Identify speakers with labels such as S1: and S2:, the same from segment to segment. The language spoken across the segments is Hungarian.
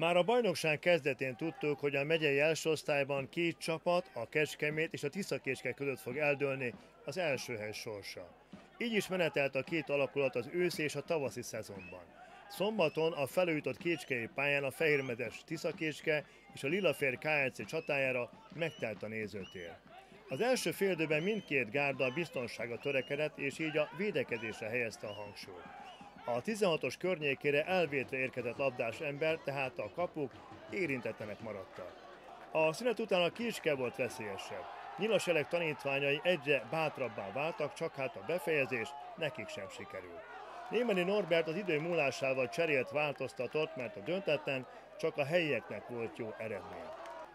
S1: Már a bajnokság kezdetén tudtuk, hogy a megyei első osztályban két csapat, a Kecskemét és a Tiszakécske között fog eldőlni az első hely sorsa. Így is menetelt a két alakulat az ősz és a tavaszi szezonban. Szombaton a felújított kécskei pályán a fehérmedes Tiszakécske és a Lilafér KLC csatájára megtelt a nézőtér. Az első féldőben mindkét gárda a biztonsága törekedett, és így a védekezésre helyezte a hangsúlyt. A 16-os környékére elvétre érkezett labdás ember, tehát a kapuk érintetlenek maradtak. A szünet után a kiske volt veszélyesebb. Nyilaselek tanítványai egyre bátrabbá váltak, csak hát a befejezés nekik sem sikerült. Némeni Norbert az idő múlásával cserélt változtatott, mert a döntetlen csak a helyieknek volt jó eredmény.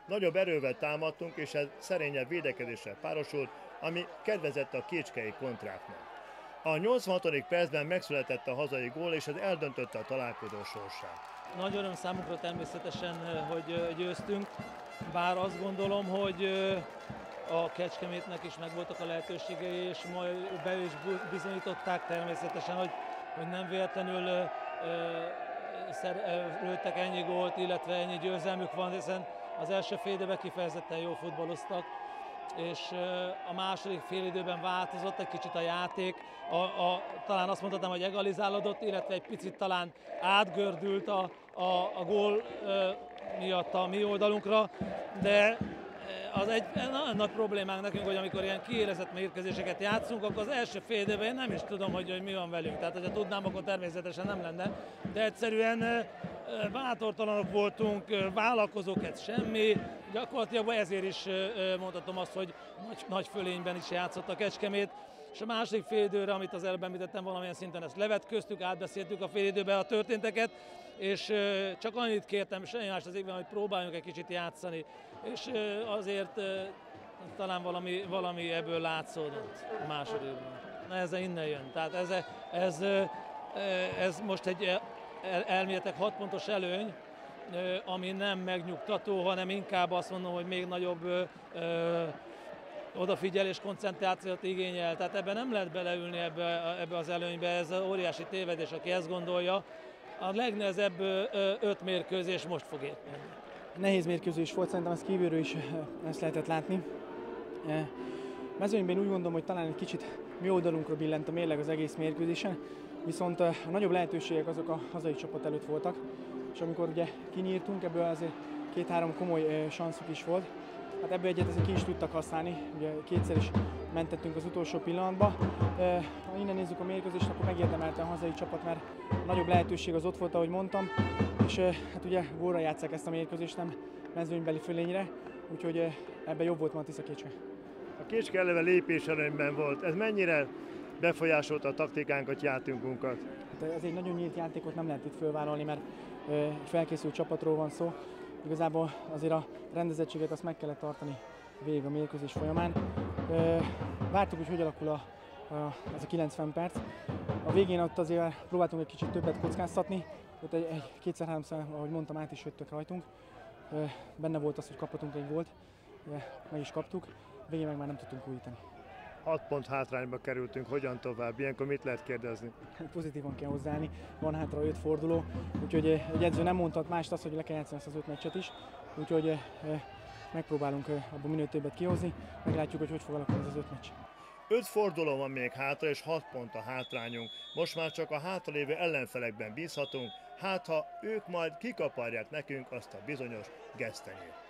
S1: Nagyobb erővel támadtunk, és ez szerényebb védekezéssel párosult, ami kedvezett a kécskei kontráknak. A 86. percben megszületett a hazai gól, és ez eldöntötte a találkozó sorsát.
S2: Nagy öröm számunkra természetesen, hogy győztünk, bár azt gondolom, hogy a Kecskemétnek is megvoltak a lehetőségei, és majd be is bizonyították természetesen, hogy, hogy nem véletlenül lőttek ennyi gólt, illetve ennyi győzelmük van, hiszen az első fél kifejezetten jó futballoztak, és a második időben változott egy kicsit a játék, a, a, talán azt mondhatnám, hogy egalizálódott, illetve egy picit talán átgördült a, a, a gól miatt a mi oldalunkra, de az egy nagyon nagy problémánk nekünk, hogy amikor ilyen kiélezett mérkőzéseket játszunk, akkor az első fél időben én nem is tudom, hogy, hogy mi van velünk. Tehát, hogyha tudnám, akkor természetesen nem lenne. De egyszerűen bátortalanok voltunk, vállalkozók, ez semmi. Gyakorlatilag ezért is mondhatom azt, hogy nagy, nagy fölényben is játszott a Kecskemét. És a második félidőre, amit az előbb említettem, valamilyen szinten ezt levetköztük, átbeszéltük a félidőben a történteket, és csak annyit kértem, semmi más az égben, hogy próbáljunk egy kicsit játszani, és azért talán valami, valami ebből látszódott a másodikban. Na ez innen jön. Tehát ez, ez, ez most egy elméletek 6 pontos előny, ami nem megnyugtató, hanem inkább azt mondom, hogy még nagyobb odafigyelés, koncentrációt igényel. Tehát ebben nem lehet beleülni ebbe, ebbe az előnybe, ez óriási tévedés, aki ezt gondolja. A legnehezebb öt mérkőzés most fog érni.
S3: Nehéz mérkőzés volt, szerintem ezt kívülről is ezt lehetett látni. Mezőnyben úgy gondolom, hogy talán egy kicsit mi oldalunkra billent a mérleg az egész mérkőzésen, viszont a nagyobb lehetőségek azok a hazai csapat előtt voltak, és amikor ugye kinyírtunk, ebből azért két-három komoly sanszuk is volt, Hát ebből egyet ezek ki is tudtak használni, ugye kétszer is mentettünk az utolsó pillanatba. Ha innen nézzük a mérkőzést, akkor megérdemelte a hazai csapat, mert a nagyobb lehetőség az ott volt, ahogy mondtam, és hát ugye góra játszák ezt a mérkőzést, nem mezőnybeli fölényre, úgyhogy ebben jobb volt ma a Tisza Kécske.
S1: A Kécske eleve lépés előnyben volt. Ez mennyire befolyásolta a taktikánkat, játékunkat?
S3: Hát ez egy nagyon nyílt játékot nem lehet itt fölvállalni, mert felkészült csapatról van szó, Igazából azért a rendezettséget azt meg kellett tartani végig a mérkőzés folyamán. Vártuk, hogy hogy alakul a, a, ez a 90 perc. A végén ott azért próbáltunk egy kicsit többet kockáztatni, ott egy, egy kétszer-háromszor, ahogy mondtam, át is jöttek rajtunk. Benne volt az, hogy kaphatunk egy volt, meg is kaptuk, végén meg már nem tudtunk újítani.
S1: 6 pont hátrányba kerültünk, hogyan tovább? Ilyenkor mit lehet kérdezni?
S3: Pozitívan kell hozzáállni, van hátra 5 forduló, úgyhogy eh, egy edző nem mondhat mást azt, hogy le kell játszani ezt az 5 meccset is, úgyhogy eh, eh, megpróbálunk abban minél többet kihozni, meglátjuk, hogy hogy fog alakulni ez az 5 meccs.
S1: 5 forduló van még hátra, és 6 pont a hátrányunk. Most már csak a hátralévő ellenfelekben bízhatunk, hát ha ők majd kikaparják nekünk azt a bizonyos gesztenyét.